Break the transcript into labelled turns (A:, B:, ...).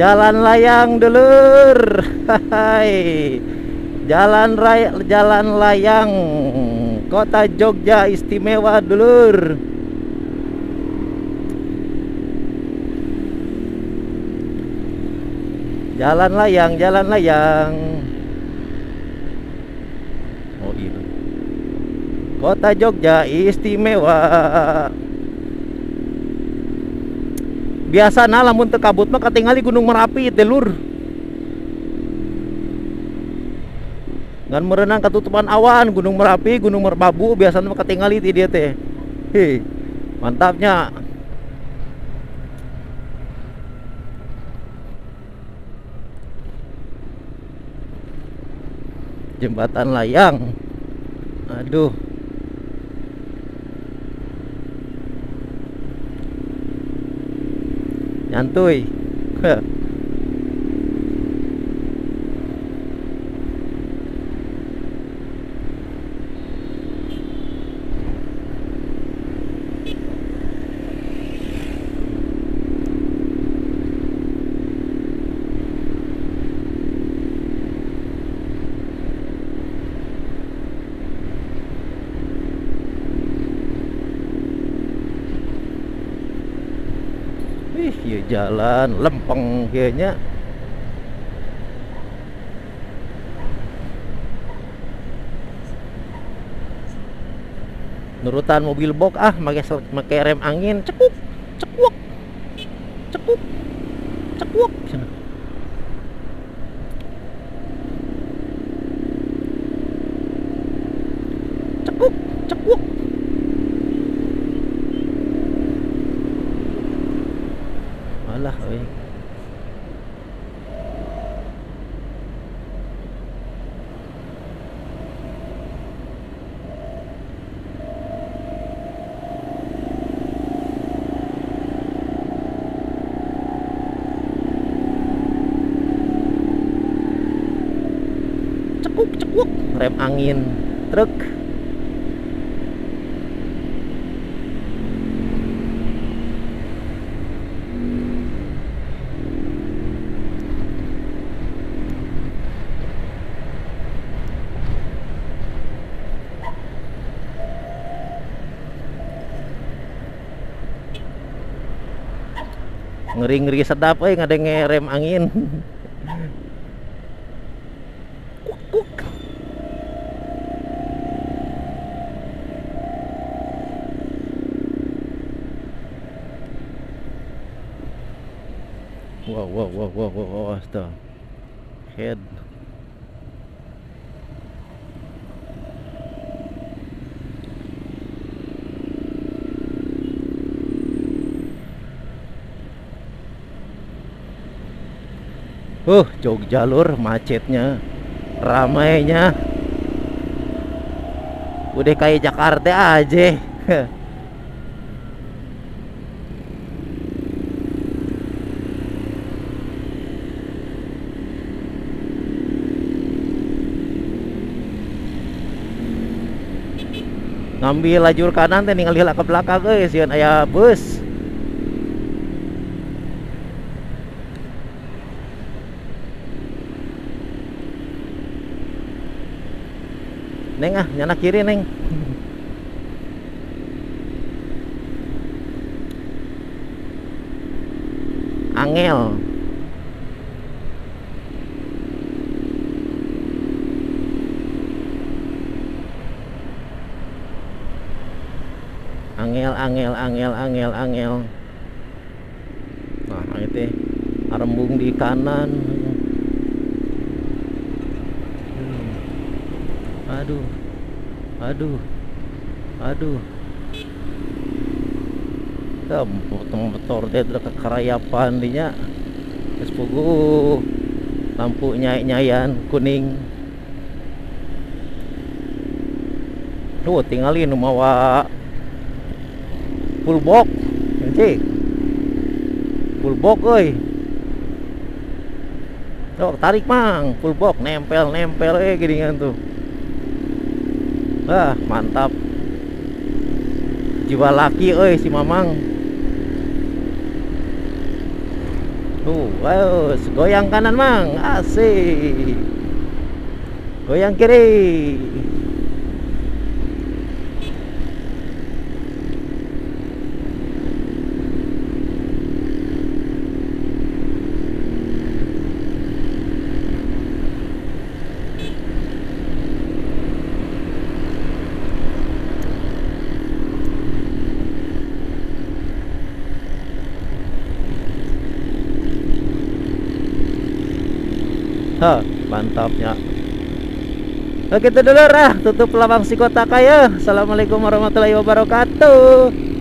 A: Jalan layang dulur. Hai. Jalan raya jalan layang Kota Jogja istimewa dulur. Jalan layang, jalan layang. Oh iya. Kota Jogja istimewa. Biasa nah lamun teu kabut mah katingali Gunung Merapi teh lur. Ngan merenang ketutupan awan Gunung Merapi, Gunung Merbabu biasanya mah katingali ti dia teh. Hei, mantapnya. Jembatan layang. Aduh. Nyantuy. Ih, ya jalan lempeng kayaknya. Nurutan mobil box ah, pakai rem angin, cekuk, rem angin. Truk. ngeri-ngeri sedap euy ngadenge rem angin. Kuk kuk wow wow wow wow wow, wow head Uh, jog jalur macetnya, ramainya. Udah kayak Jakarta aja. Ngambil lajur kanan teh ningali ke belakang euy sieun aya bus. Neng ah, nyana kiri neng. Angel. Angel, angel, angel, angel, angel. Nah, itu arembung di kanan. Hmm. Aduh. Aduh. Aduh. Kita motor dia udah kekerayapan dinya. Geus puguh. Lampu nyai-nyayan kuning. Tuh tinggalin mawa full box. Cik. Full box euy. Tuh tarik mang, full box nempel-nempel eh ginian tuh. Wah, mantap. Jiwa laki euy si Mamang. Tuh, ayo, goyang kanan mang, asik. Goyang kiri. Ha, mantapnya. Oke itu dulu lah, tutup lapang si kota kaya. Assalamualaikum warahmatullahi wabarakatuh.